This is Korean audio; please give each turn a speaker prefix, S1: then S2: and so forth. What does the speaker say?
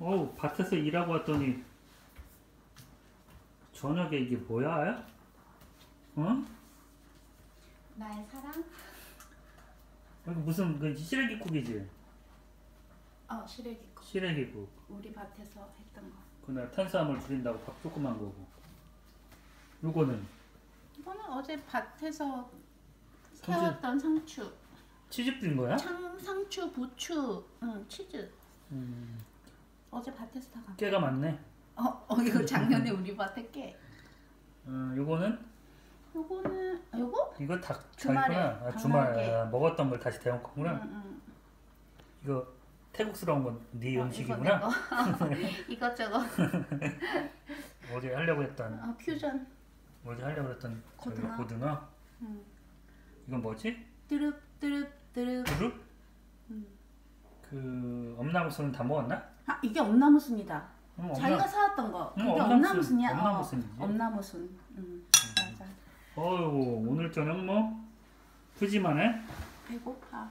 S1: 어우 밭에서 일하고 왔더니 저녁에 이게 뭐야? 어?
S2: 나의 사랑?
S1: 이거 무슨 그 시래기국이지?
S2: 어 시래기국
S1: 시래기국.
S2: 우리 밭에서 했던 거
S1: 그날 탄수화물 줄인다고 밥 조그만 거고. 요거는
S2: 이거는 어제 밭에서
S1: 상추.
S2: 캐왔던 상추
S1: 치즈 뿌린 거야?
S2: 창, 상추, 부추, 응, 치즈
S1: 음,
S2: 어제 밭에서 다 갖고
S1: 깨가 많네.
S2: 어, 어 이거 작년에 우리 밭에 깨
S1: 어, 요거는
S2: 요거는 아, 요거?
S1: 이거 닭
S2: 주말에.
S1: 아,
S2: 당나귀.
S1: 주말에 아, 먹었던 걸 다시 데운 거구나.
S2: 응, 응.
S1: 이거 태국스러운 건네
S2: 어,
S1: 음식이구나.
S2: 이거 내 거. 이것저것
S1: 어제 하려고 했던
S2: 어, 퓨전
S1: 어제 하려고 했던
S2: 고등어.
S1: 고등어.
S2: 응.
S1: 이건 뭐지?
S2: 드릅 드릅 드릅
S1: 두릅?
S2: 음.
S1: 그 엄나무순은 다 먹었나?
S2: 아 이게 엄나무순이다.
S1: 음,
S2: 자기가 사왔던 거.
S1: 응,
S2: 그게
S1: 엄나무순.
S2: 엄나무순이야?
S1: 엄나무순이지.
S2: 어, 엄나무순. 응 맞아.
S1: 어유 오늘 저녁 뭐? 푸짐하네.
S2: 배고파